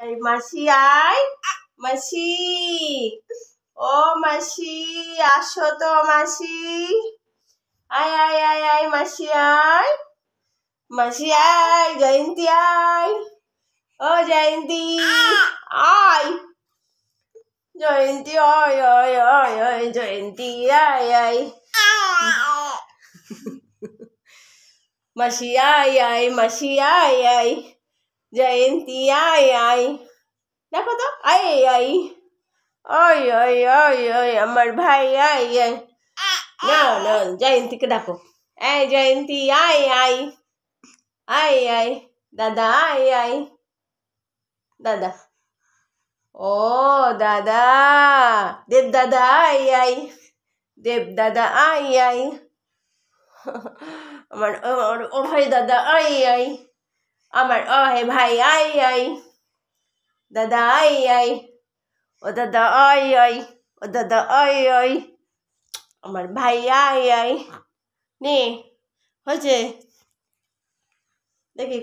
এই মাসি আয় মাসি ও মাসি আসো তো মাসি আয় আয় আয় আয় মাসি আয় মাসি আয় জয়ন্তী আয় ও জয়ন্তী আয় জয়ন্তী আয় আয় আয় আয় জয়ন্তী আয় আয় মাসি আয় আয় মাসি আয় আয় জয়ন্তী আয় আয় দেখো তো আয় আয় ওই ওই ওই ওই আমার ভাই আয় আয় না না জয়ন্তীকে ডাকো এই জয়ন্তী আয় আয় আয় আয় দাদা আয় আয় দাদা ও দাদা দেব দাদা আয় আয় দেব দাদা আয় আয় আমার আমার ও ভাই দাদা আয় আয় আমার অহে ভাই, আই আই। দাদা, আই আই। ও দাদা, আই আই। ও দাদা, আই আই। আমার ভাই, আই আই। নে, হয়েছে। দেখি